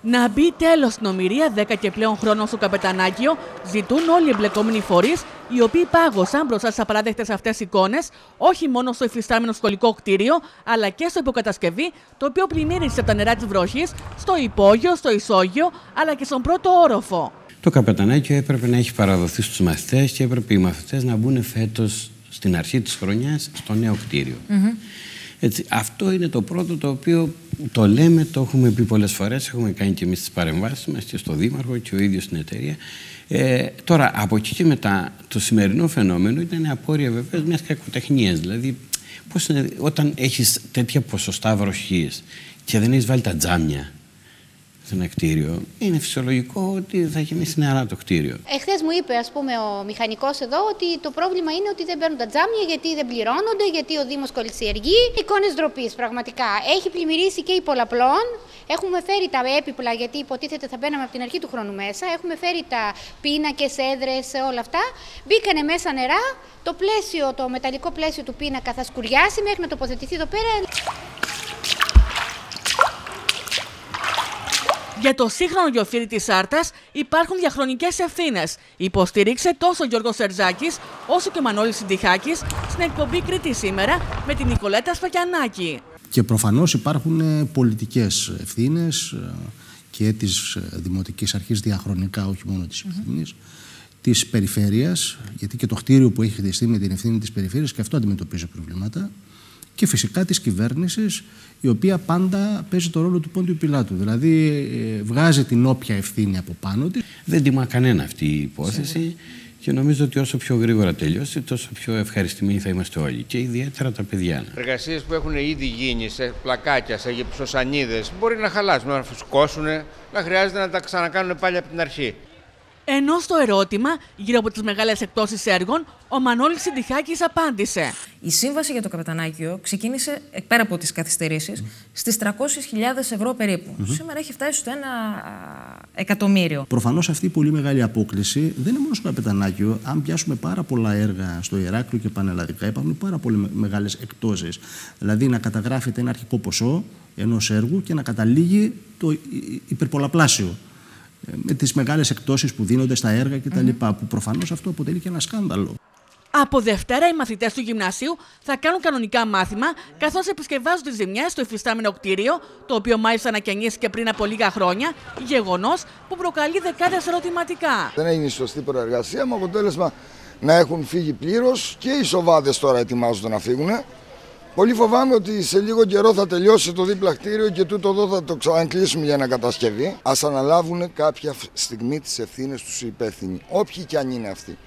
Να μπει τέλος στην ομοιρία 10 και πλέον χρόνων στο Καπετανάκιο, ζητούν όλοι οι εμπλεκόμενοι φορείς, οι οποίοι πάγωσαν μπροστά στις απαράδεκτες αυτές εικόνες, όχι μόνο στο υφιστάμενο σχολικό κτίριο, αλλά και στο υποκατασκευή, το οποίο πλημμύρισε από τα νερά της βροχής, στο υπόγειο, στο ισόγειο, αλλά και στον πρώτο όροφο. Το Καπετανάκιο έπρεπε να έχει παραδοθεί στους μαθητές και έπρεπε οι μαθητές να μπουν φέτος στην αρχή της χρονιάς στο νέο κτίριο. Έτσι, αυτό είναι το πρώτο το οποίο το λέμε, το έχουμε πει πολλές φορές, έχουμε κάνει και εμείς τις παρεμβάσεις μας και στο Δήμαρχο και ο ίδιος στην εταιρεία. Ε, τώρα, από εκεί και μετά, το σημερινό φαινόμενο ήταν απόρρια βεβαίως μιας κακοτεχνίας. Δηλαδή, πώς είναι, όταν έχεις τέτοια ποσοστά βροχής και δεν έχεις βάλει τα τζάμια, σε ένα κτίριο, είναι φυσιολογικό ότι θα γεμίσει νεαρά το κτίριο. Εχθές μου είπε, ας πούμε, ο μηχανικός εδώ ότι το πρόβλημα είναι ότι δεν παίρνουν τα τζάμια, γιατί δεν πληρώνονται, γιατί ο Δήμος κολυσιεργεί. Εικόνες ντροπής, πραγματικά. Έχει πλημμυρίσει και η πολλαπλών. Έχουμε φέρει τα έπιπλα, γιατί υποτίθεται θα μπαίναμε από την αρχή του χρόνου μέσα. Έχουμε φέρει τα πίνακες, έδρες, όλα αυτά. Μπήκανε μέσα νερά. Το πλαίσιο, το μεταλλικό πλαίσιο του πίνακα θα σκουριάσει μέχρι να τοποθετηθεί εδώ πέρα. Για το σύγχρονο γεωφύρι της Άρτα υπάρχουν διαχρονικές ευθύνες. Υποστήριξε τόσο ο Γιώργος Σερζάκης όσο και ο Μανώλης Συντιχάκης στην εκπομπή Κρήτη σήμερα με την Νικολέτα Σφακιανάκη. Και προφανώς υπάρχουν ε, πολιτικές ευθύνες ε, και της ε, Δημοτικής Αρχής διαχρονικά, όχι μόνο της ευθύνη. Της περιφέρειας, γιατί και το κτίριο που έχει χτιστεί με την ευθύνη της περιφέρειας και αυτό αντιμετωπίζει προβλήματα και φυσικά της κυβέρνησης η οποία πάντα παίζει το ρόλο του πόντιου πιλάτου. Δηλαδή ε, βγάζει την όποια ευθύνη από πάνω της. Δεν τιμά κανένα αυτή η υπόθεση και νομίζω ότι όσο πιο γρήγορα τελειώσει τόσο πιο ευχαριστημένοι θα είμαστε όλοι και ιδιαίτερα τα παιδιά. Εργασίες που έχουν ήδη γίνει σε πλακάκια, σε ψωσανίδες μπορεί να χαλάσουν, να φουσκώσουν, να χρειάζεται να τα ξανακάνουν πάλι από την αρχή. Ενώ στο ερώτημα γύρω από τις μεγάλες εκτόσει έργων, ο Μανώλη Συντιχάκης απάντησε. Η σύμβαση για το καπετανάκιο ξεκίνησε πέρα από τις καθυστερήσεις mm. στι 300.000 ευρώ περίπου. Σήμερα έχει φτάσει στο 1 εκατομμύριο. Προφανώς αυτή η πολύ μεγάλη απόκληση δεν είναι μόνο στο καπετανάκιο. Αν πιάσουμε πάρα πολλά έργα στο Ηράκλειο και πανελλαδικά, υπάρχουν πάρα πολύ μεγάλες εκτόσει. Δηλαδή να καταγράφεται ένα αρχικό ποσό ενός έργου και να καταλήγει το υπερπολαπλάσιο με τις μεγάλες εκτόσεις που δίνονται στα έργα κτλ. Mm που προφανώς αυτό αποτελεί και ένα σκάνδαλο. Από Δευτέρα οι μαθητές του γυμνασίου θα κάνουν κανονικά μάθημα καθώς επισκευάζουν τις ζημιές στο υφιστάμενο κτίριο, το οποίο μάλιστα ανακαινήσει πριν από λίγα χρόνια, γεγονός που προκαλεί δεκάδες ερωτηματικά. Δεν έγινε σωστή προεργασία με αποτέλεσμα να έχουν φύγει πλήρως και οι σοβάδες τώρα ετοιμάζονται να φύγουν. Πολύ φοβάμαι ότι σε λίγο καιρό θα τελειώσει το δίπλα κτίριο και τούτο εδώ θα το ξανακλείσουμε για να κατασκευή. Ας αναλάβουν κάποια στιγμή τις ευθύνες τους οι υπεύθυνοι, όποιοι και αν είναι αυτοί.